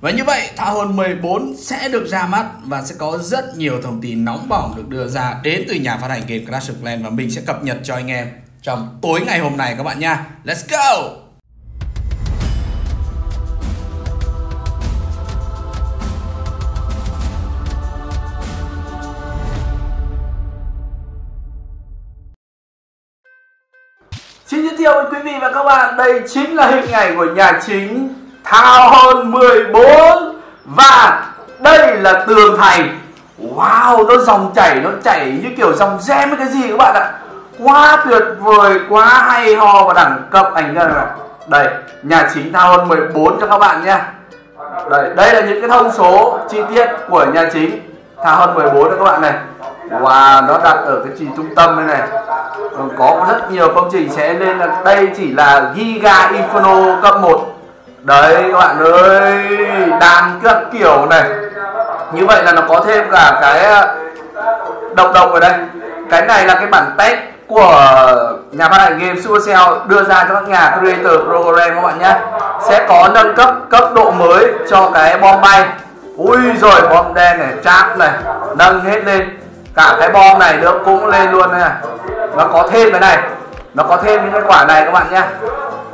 Và như vậy, Tha Hồn 14 sẽ được ra mắt và sẽ có rất nhiều thông tin nóng bỏng được đưa ra đến từ nhà phát hành game Clash of Clans và mình sẽ cập nhật cho anh em trong tối ngày hôm nay các bạn nha. Let's go! Xin giới thiệu với quý vị và các bạn, đây chính là hình ảnh của nhà chính Thao hơn 14 Và đây là tường thành. Wow, nó dòng chảy, nó chảy như kiểu dòng gem hay cái gì các bạn ạ? Quá tuyệt vời, quá hay ho và đẳng cấp ảnh ra này Đây, nhà chính Thao hơn 14 cho các bạn nha Đây, đây là những cái thông số chi tiết của nhà chính Thao hơn 14 đó các bạn này. Wow, nó đặt ở cái chỉ trung tâm đây này. Có rất nhiều công trình sẽ lên là đây chỉ là Giga Inferno cấp 1 Đấy, các bạn ơi Đàn các kiểu này. Như vậy là nó có thêm cả cái ờ, độc độc ở đây. Cái này là cái bản test của nhà phát hành game Supercell đưa ra cho các nhà creator program các bạn nhé. Sẽ có nâng cấp cấp độ mới cho cái bom bay. Ui rồi bom đen này chát này, nâng hết lên. Cả cái bom này nữa cũng lên luôn này. Nó có thêm cái này, nó có thêm những cái quả này các bạn nhé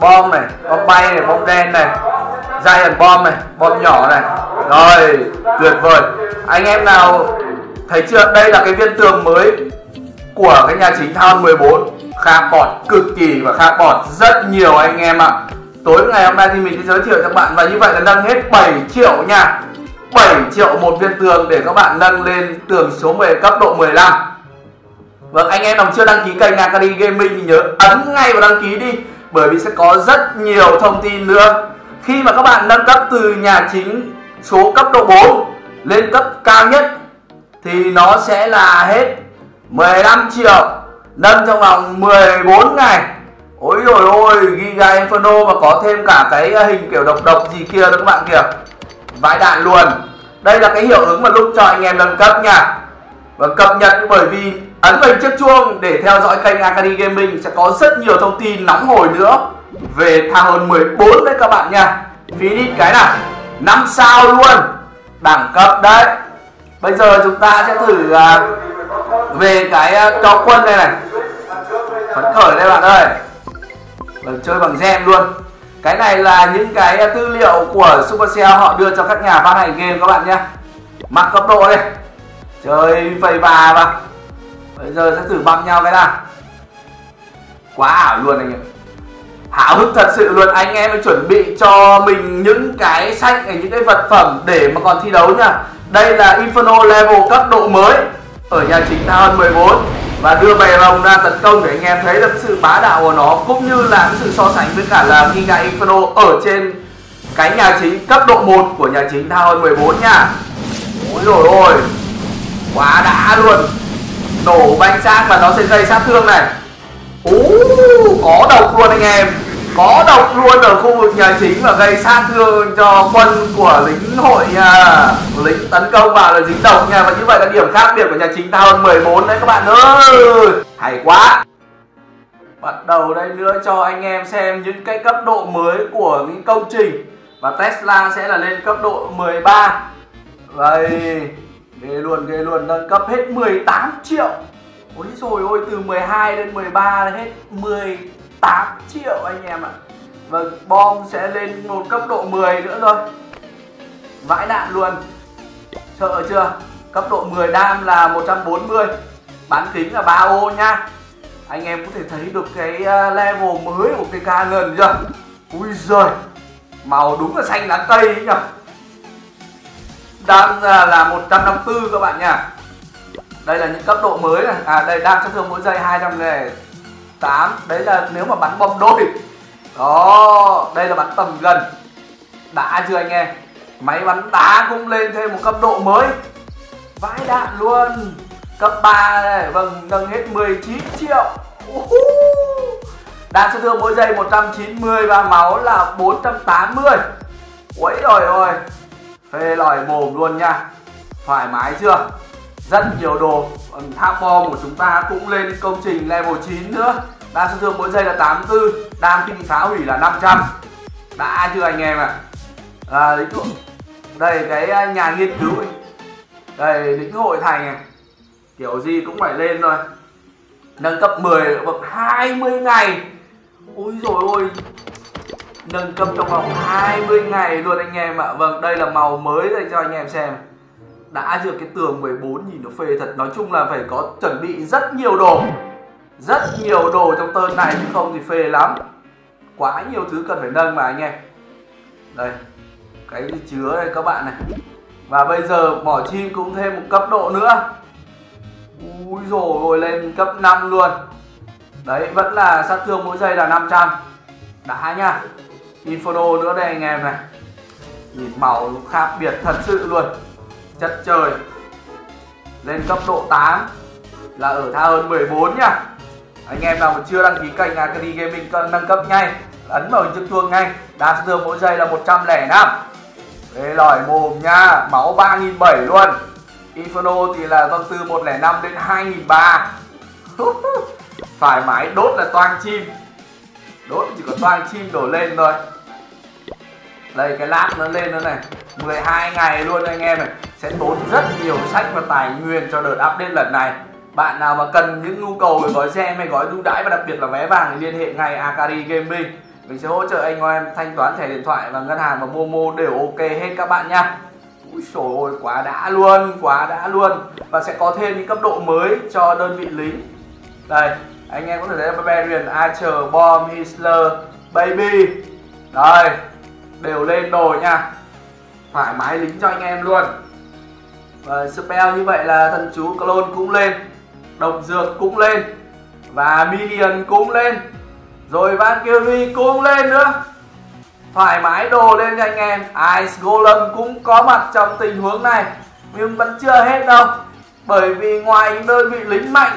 bom này, bom bay này, bom đen này giant bom này, bom nhỏ này. Rồi, tuyệt vời. Anh em nào thấy chưa? Đây là cái viên tường mới của cái nhà chính Town 14 kha bọt, cực kỳ và kha bọt. Rất nhiều anh em ạ. Tối ngày hôm nay thì mình sẽ giới thiệu cho các bạn. Và như vậy là nâng hết 7 triệu nha. 7 triệu một viên tường để các bạn nâng lên tường số 10 cấp độ 15 Vâng anh em nào chưa đăng ký kênh Akari Gaming thì nhớ ấn ngay vào đăng ký đi. Bởi vì sẽ có rất nhiều thông tin nữa. Khi mà các bạn nâng cấp từ nhà chính số cấp độ 4 lên cấp cao nhất, Thì nó sẽ là hết 15 triệu. Nâng trong vòng 14 ngày. Ôi rồi ôi, Giga Inferno mà có thêm cả cái ờ, hình kiểu độc độc gì kia đó các bạn kìa. Vãi đạn luôn. Đây là cái hiệu ứng mà lúc cho anh em nâng cấp nha. Và cập nhật bởi vì ấn vào chiếc chuông để theo dõi kênh akari Gaming sẽ có rất nhiều thông tin nóng hổi nữa. Về thằng hơn 14 đấy các bạn nha. Finish cái nào? 5 sao luôn. Đẳng cấp đấy. Bây giờ chúng ta sẽ thử uh, về cái uh, cho quân đây này. Phấn khởi đây bạn ơi. Lần chơi bằng gem luôn. Cái này là những cái à, tư liệu của Supercell họ đưa cho các nhà phát hành game các bạn nhé. Mặc cấp độ đây. Chơi phầy bà vào Bây giờ sẽ thử bằng nhau cái nào? Quá ảo luôn anh em Hảo hức thật sự luôn. Anh em chuẩn bị cho mình những cái sách Những cái vật phẩm để mà còn thi đấu nha. Đây là Inferno level cấp độ mới. Ở nhà chính Town 14 và đưa bè rồng ra tấn công để anh em thấy được sự bá đạo của nó, cũng như là sự so sánh với cả là Giga Inferno ở trên cái nhà chính cấp độ 1 của nhà chính Tower 14 nha. Ôi rồi ôi. Quá đã luôn. Nổ banh xác và nó sẽ gây sát thương này. Ú, có độc luôn anh em. Có độc luôn ở khu vực nhà chính và gây sát thương cho quân của lính hội nhà lính tấn công vào là dính độc nha. Và như vậy là điểm khác biệt của nhà chính ta hơn 14 đấy các bạn ơi. Hay quá. Bắt đầu đây nữa cho anh em xem những cái cấp độ mới của những công trình. Và Tesla sẽ là lên cấp độ 13 đây ghê luôn ghê luôn. Nâng cấp hết 18 triệu. Ôi rồi ôi, từ 12 đến 13 là hết 18 triệu anh em ạ. À. Vâng bom sẽ lên một cấp độ 10 nữa rồi Vãi đạn luôn. Sợ chưa? Cấp độ 10 đam là 140 Bán kính là 3 ô nha. Anh em có thể thấy được cái à, level mới của cái ca Canon chưa? Ui giời, Màu đúng là xanh lá cây ấy nhỉ? Đang là 154 các bạn nha đây là những cấp độ mới này. À đây đang chấn thương mỗi giây 208 đấy là nếu mà bắn bom đôi đó, đây là bắn tầm gần. Đã chưa anh em? Máy bắn đá cũng lên thêm một cấp độ mới. Vãi đạn luôn. Cấp 3 này vâng nâng hết 19 triệu. Đạn chấn thương mỗi giây 190 và máu là 480 Ui rồi rồi. Phê lòi mồm luôn nha. Thoải mái chưa? Rất nhiều đồ. Tháp bo của chúng ta cũng lên công trình level 9 nữa. Đa sát thương mỗi giây là 84 đam khi bị phá hủy là 500 đã chưa anh em ạ? À? à, đây cái à, nhà nghiên cứu ấy. đây lĩnh hội thành này. Kiểu gì cũng phải lên thôi. Nâng cấp 10 bậc 20 ngày. Ôi rồi ôi nâng cấp trong vòng 20 ngày luôn anh em ạ. Vâng đây là màu mới đây cho anh em xem. Đã được cái tường 14 nhìn nó phê thật. Nói chung là phải có chuẩn bị rất nhiều đồ. Rất nhiều đồ trong tơn này, chứ không thì phê lắm. Quá nhiều thứ cần phải nâng mà anh em. Đây, cái chứa đây các bạn này. Và bây giờ mỏ chim cũng thêm một cấp độ nữa. Ui rồi lên cấp 5 luôn. Đấy, vẫn là sát thương mỗi giây là 500 đã nha. Inferno nữa đây anh em này. Nhìn màu khác biệt thật sự luôn. Chất trời. Lên cấp độ 8 là ở tha hơn 14 nha. Anh em nào mà chưa đăng ký kênh Akari Gaming cần nâng cấp nhanh ấn vào hình chiếc chuông ngay. Đa sát thương mỗi giây là 105 Ê lỏi mồm nha, máu 3007 luôn. Inferno thì là con từ 105 đến 2003 thoải mái, đốt là toàn chim đốt chỉ có toang chim đổ lên thôi. Đây cái lát nó lên nữa này. 12 ngày luôn anh em này sẽ tốn rất nhiều sách và tài nguyên cho đợt update lần này. Bạn nào mà cần những nhu cầu về gói xe hay gói ưu đãi và đặc biệt là vé vàng thì liên hệ ngay Akari Gaming. Mình sẽ hỗ trợ anh em thanh toán thẻ điện thoại và ngân hàng và Momo đều ok hết các bạn nha Úi trời ơi quá đã luôn, quá đã luôn. Và sẽ có thêm những cấp độ mới cho đơn vị lính. Đây anh em có thể thấy là Barbarian, Archer, Bomb, Hitler, Baby. Đây đều lên đồ nha. Thoải mái lính cho anh em luôn. Và spell như vậy là thần chú clone cũng lên độc dược cũng lên và minion cũng lên rồi Valkyrie cũng lên nữa. Thoải mái đồ lên cho anh em. Ice Golem cũng có mặt trong tình huống này nhưng vẫn chưa hết đâu bởi vì ngoài những đơn vị lính mạnh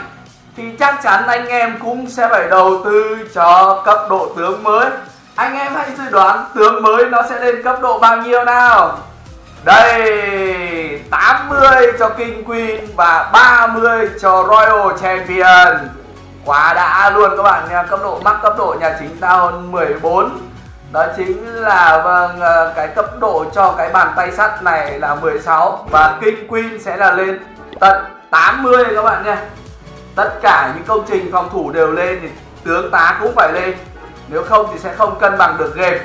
thì chắc chắn anh em cũng sẽ phải đầu tư cho cấp độ tướng mới. Anh em hãy dự đoán tướng mới nó sẽ lên cấp độ bao nhiêu nào. Đây 80 cho King Queen và 30 cho Royal Champion. Quá đã luôn các bạn nha, Cấp độ mắc, cấp độ nhà chính ta hơn 14 Đó chính là vâng ờ, cái cấp độ cho cái bàn tay sắt này là 16 Và King Queen sẽ là lên tận 80 các bạn nha. Tất cả những công trình phòng thủ đều lên thì tướng tá cũng phải lên. Nếu không thì sẽ không cân bằng được game.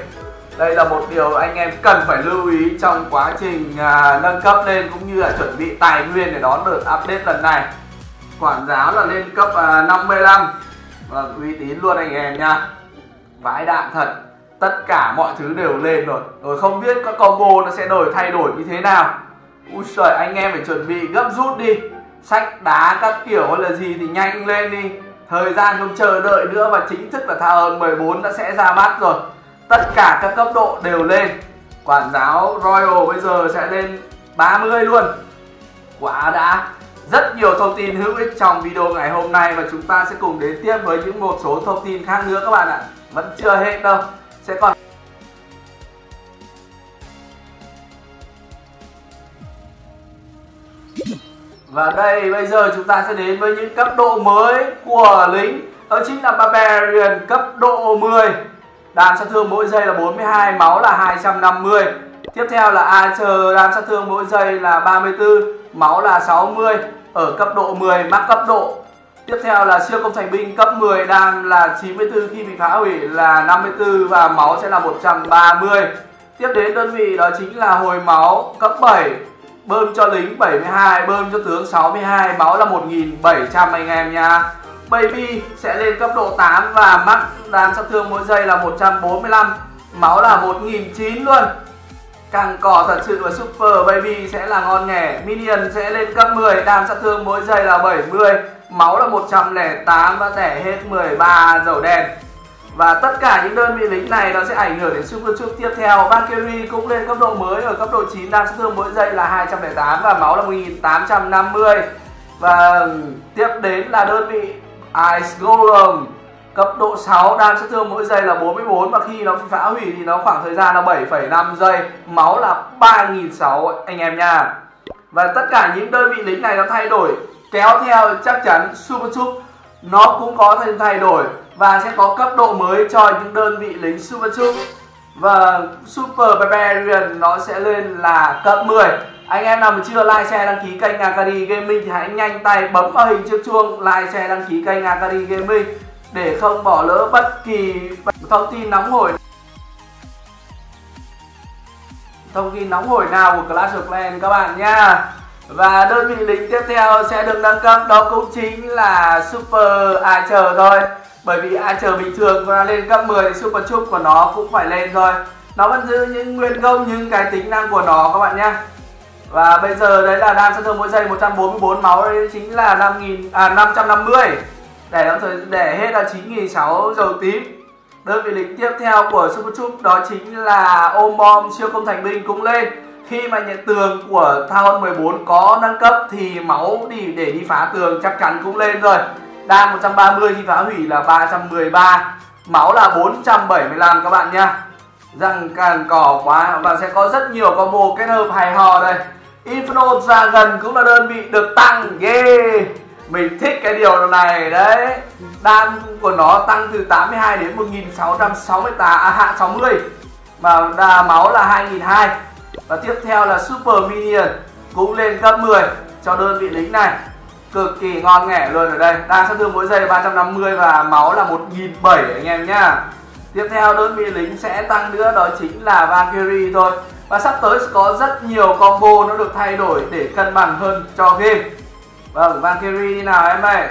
Đây là một điều anh em cần phải lưu ý trong quá trình à, nâng cấp lên cũng như là chuẩn bị tài nguyên để đón được update lần này. Quản giáo là lên cấp à, 55 và vâng, uy tín luôn anh em nha. Vãi đạn thật. Tất cả mọi thứ đều lên rồi. Rồi không biết các combo nó sẽ đổi thay đổi như thế nào. Ui trời anh em phải chuẩn bị gấp rút đi sách đá các kiểu hay là gì thì nhanh lên đi. Thời gian không chờ đợi nữa và chính thức là thao hơn 14 đã sẽ ra mắt rồi. Tất cả các cấp độ đều lên. Quản giáo Royal bây giờ sẽ lên 30 luôn. Quá đã. Rất nhiều thông tin hữu ích trong video ngày hôm nay và chúng ta sẽ cùng đến tiếp với những một số thông tin khác nữa các bạn ạ. Vẫn chưa hết đâu. Sẽ còn Và đây bây giờ chúng ta sẽ đến với những cấp độ mới của lính. Đó chính là Barbarian cấp độ 10 Đạn sát thương mỗi giây là 42, máu là 250 Tiếp theo là Archer, đạn sát thương mỗi giây là 34, máu là 60 Ở cấp độ 10, mắc cấp độ. Tiếp theo là siêu công thành binh cấp 10, đam là 94 khi bị phá hủy là 54 và máu sẽ là 130 Tiếp đến đơn vị đó chính là hồi máu cấp 7 Bơm cho lính 72, bơm cho tướng 62, máu là 1700 anh em nha. Baby sẽ lên cấp độ 8 và mắt đàn sát thương mỗi giây là 145 Máu là 1009 luôn. Càng cỏ thật sự và Super Baby sẽ là ngon nghẻ. Minion sẽ lên cấp 10 Đam sát thương mỗi giây là 70 Máu là 108 và đẻ hết 13 dầu đen và tất cả những đơn vị lính này nó sẽ ảnh hưởng đến Super trước tiếp theo. Valkyrie cũng lên cấp độ mới ở cấp độ 9 đang sát thương mỗi giây là 208 và máu là 1850 Và tiếp đến là đơn vị Ice Golem cấp độ 6 đang sát thương mỗi giây là 44 và khi nó phá hủy thì nó khoảng thời gian là 7,5 giây máu là 3.600 anh em nha. Và tất cả những đơn vị lính này nó thay đổi. Kéo theo chắc chắn Super Troop nó cũng có thêm thay đổi và sẽ có cấp độ mới cho những đơn vị lính Super Troop. Và Super Barbarian nó sẽ lên là cấp 10 anh em nào mà chưa, like, share, đăng ký kênh Akari Gaming thì hãy nhanh tay bấm vào hình chiếc chuông, like, share, đăng ký kênh Akari Gaming để không bỏ lỡ bất kỳ thông tin nóng hổi. Thông tin nóng hổi nào của Clash of Clans các bạn nha. Và đơn vị lính tiếp theo sẽ được nâng cấp, đó cũng chính là Super Archer thôi bởi vì ai chờ bình thường và lên cấp 10 Super chúc của nó cũng phải lên rồi nó vẫn giữ những nguyên gốc, những cái tính năng của nó các bạn nhá và bây giờ đấy là đam sát thương mỗi giây 144 máu, đấy chính là 5000 à 550 để để hết là 9006 dầu tím. Đơn vị lính tiếp theo của Super Troop đó chính là ôm bom siêu công thành binh cũng lên. Khi mà nhận tường của Thao 14 có nâng cấp thì máu đi để đi phá tường chắc chắn cũng lên rồi đam 130 khi phá hủy là 313 máu là 475 các bạn nha răng càng cỏ quá và sẽ có rất nhiều combo kết hợp hài hò đây. Inferno Dragon cũng là đơn vị được tăng yeah. Mình thích cái điều này đấy. Đam của nó tăng từ 82 đến 1668 à, hạ 60 và đà máu là 2002 và tiếp theo là Super Minion cũng lên cấp 10 cho đơn vị lính này cực kỳ ngon nghẻ luôn ở đây. Đang sát thương mỗi giây 350 và máu là 1007 anh em nhá. Tiếp theo đơn vị lính sẽ tăng nữa đó chính là Valkyrie thôi. Và sắp tới có rất nhiều combo nó được thay đổi để cân bằng hơn cho game. Vâng Valkyrie đi nào em ơi?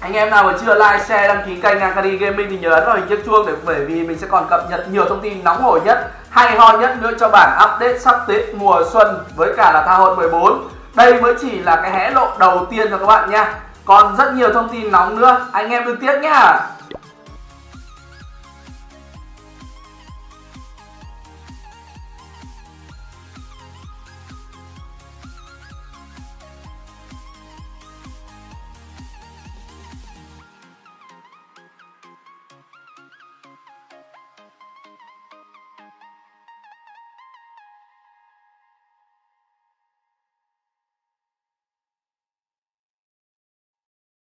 Anh em nào mà chưa like, share, đăng ký kênh Akari Gaming thì nhớ ấn vào hình chiếc chuông để bởi vì mình sẽ còn cập nhật nhiều thông tin nóng hổi nhất, hay ho nhất nữa cho bản update sắp Tết mùa xuân với cả là Tha Hôn 14. Đây mới chỉ là cái hé lộ đầu tiên cho các bạn nha. Còn rất nhiều thông tin nóng nữa, anh em đừng tiếc nhá.